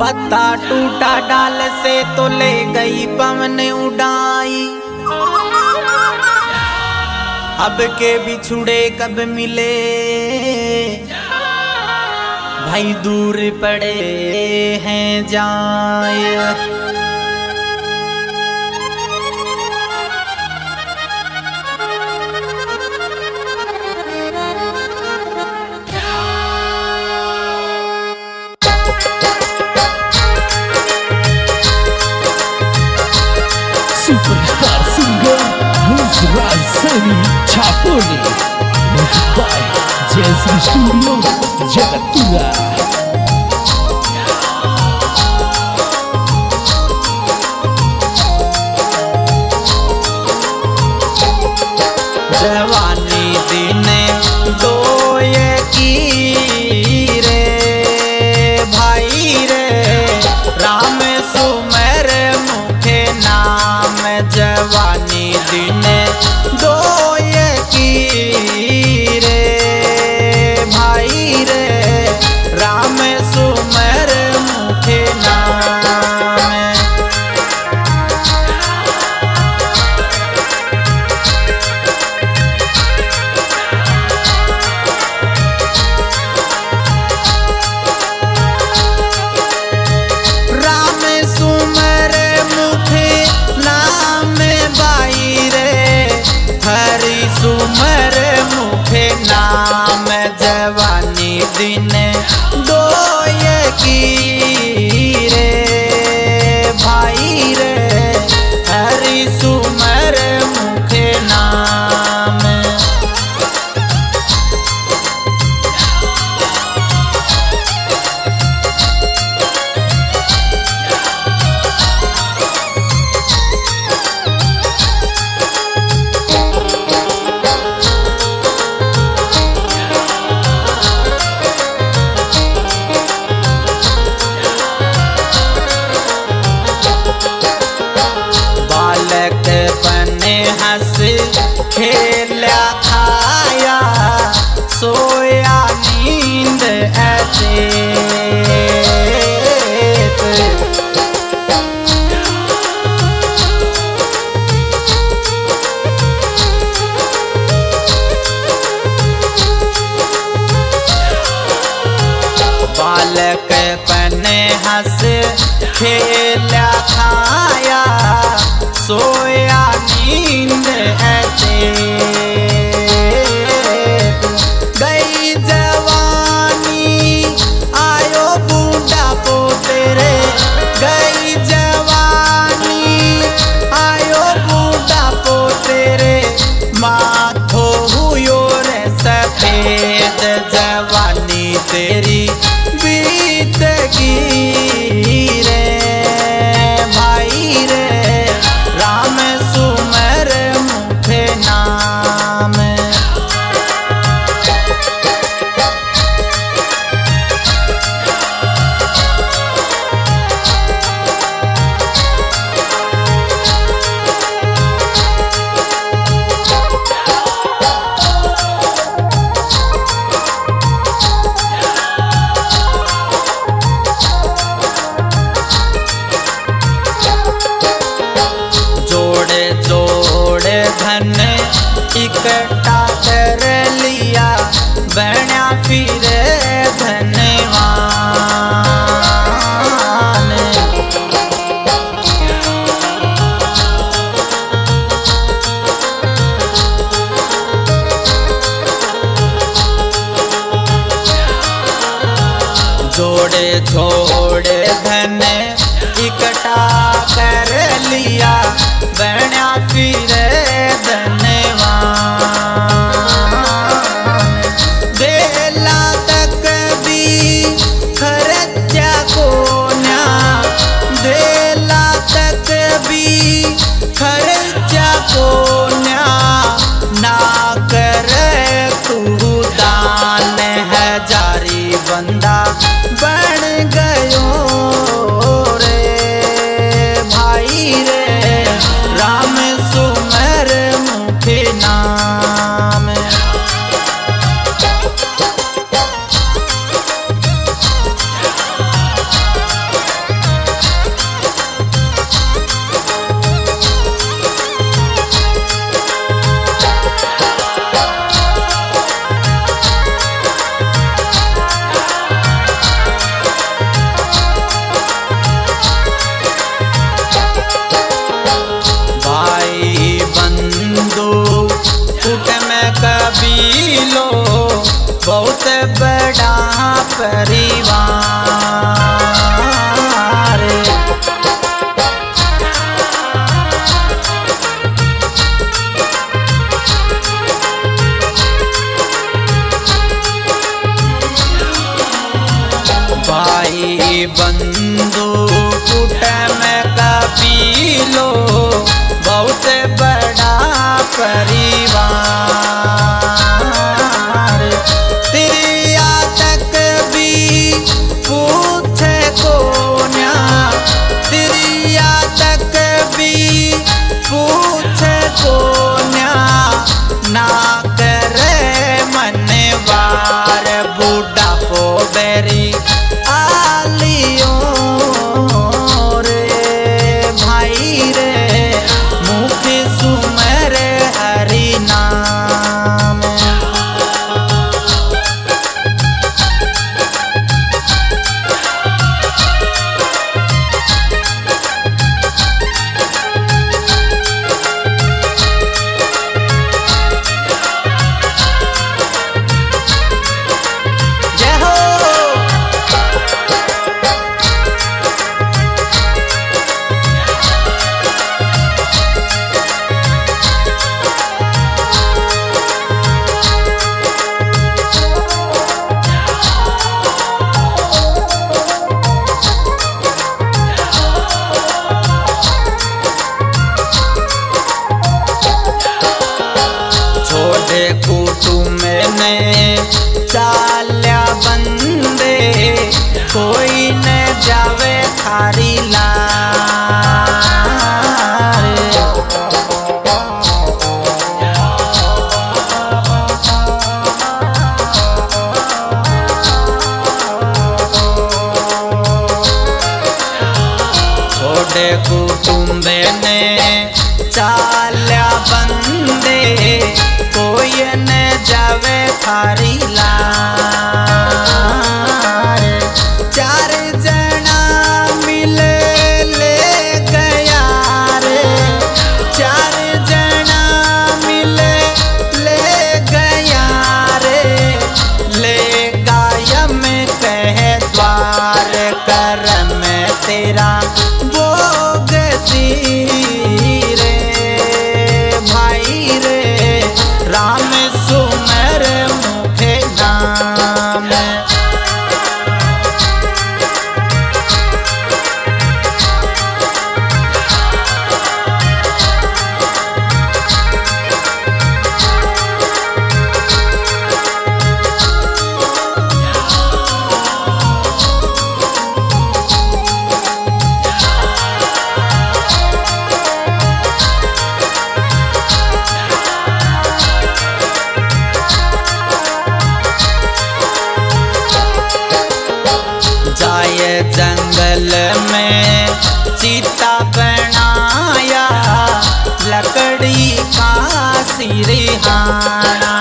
पत्ता टूटा डाल से तो ले गई पवन उड़ाई। अब के बिछुड़े कब मिले? भाई दूर पड़े हैं जाए। Cultural Semi Chapoli Music by Jason Studio Jagatura छोड़े धन इकट्ठा कर लिया बना फिर बड़ा परिवार। कुटुंबे ने चाल्या बंदे कोई न जावे थारी ला ये जंगल में चीता बनाया लकड़ी का सिरहाना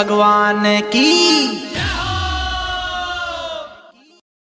भगवान की।